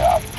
Job.